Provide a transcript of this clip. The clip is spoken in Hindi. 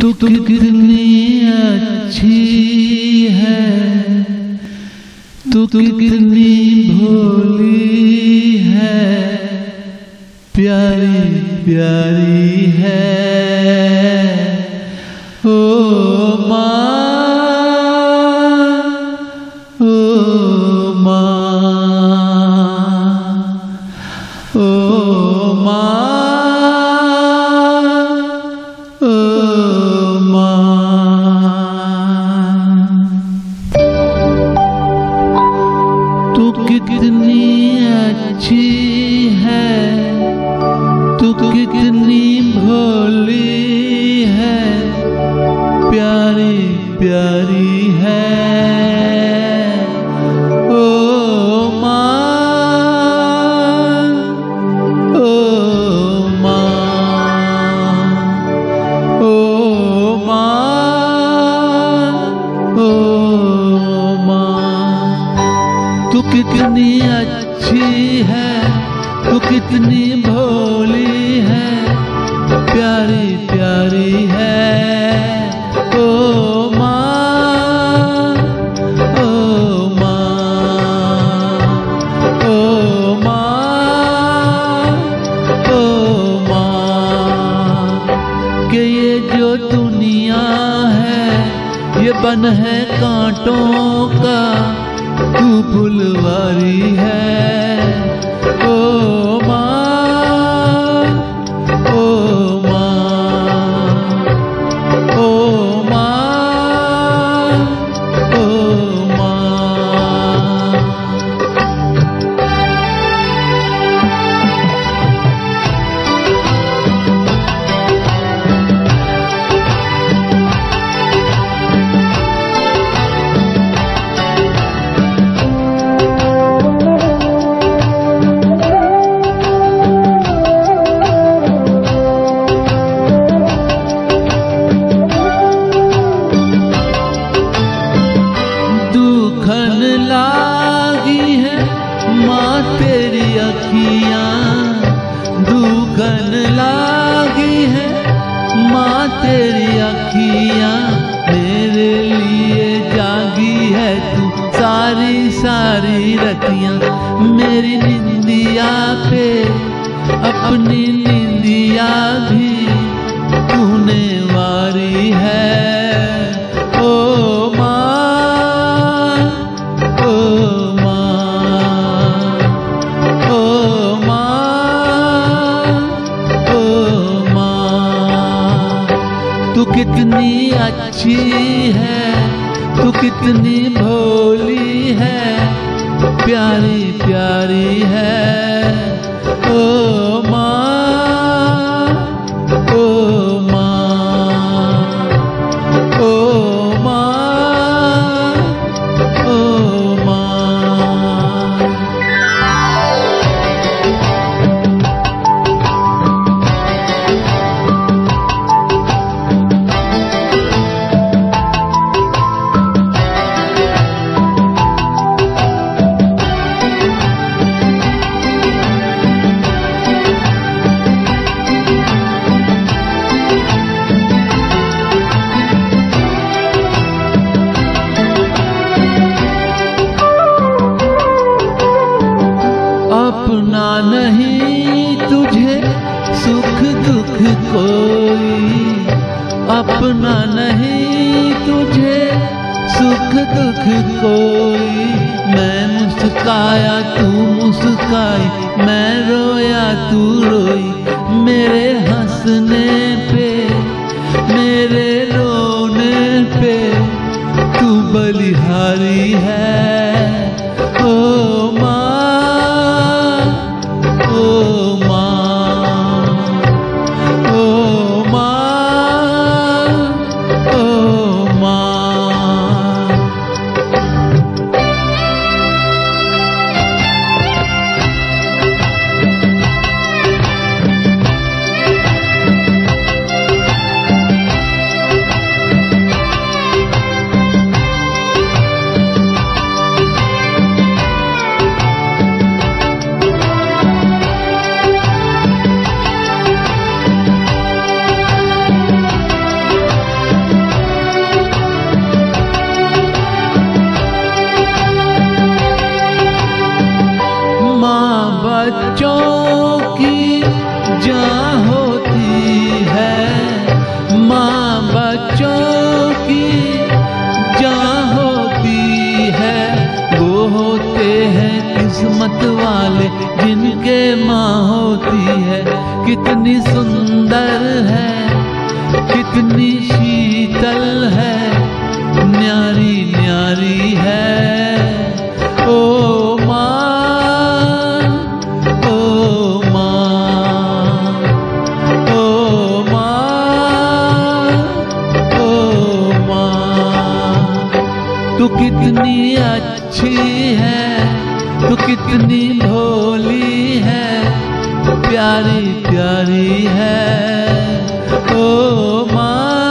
तू कितनी अच्छी है। तू कितनी भोली है। प्यारी प्यारी है। ओ माँ ओ माँ ओ माँ। तू कितनी अच्छी है तू कितनी भोली है प्यारी प्यारी है। कितनी अच्छी है, तू कितनी भोली है, प्यारी प्यारी है। ओ माँ ओ माँ ओ माँ ओ माँ। के ये जो दुनिया है, ये बन है कांटों का तू फुलवारी है। अखियाँ दुखन लागी है माँ तेरी अखिया, मेरे लिए जागी है तू सारी सारी रतियाँ। मेरी निंदिया पे अपनी निंदिया भी तूने वारी है। कितनी अच्छी है तू कितनी भोली है प्यारी प्यारी है। ओ माँ नहीं तुझे सुख दुख कोई। अपना नहीं तुझे सुख दुख कोई। मैं मुस्काया, तू मुस्काई, मैं रोया, तू रोई। मेरे हंसने पे, मेरे रोने पे तू बलिहारी है। कितनी सुंदर है, कितनी शीतल है, न्यारी न्यारी है। ओ माँ ओ माँ ओ माँ ओ माँ। तू कितनी अच्छी है, तू कितनी भोली है प्यारी प्यारी है। ओ माँ।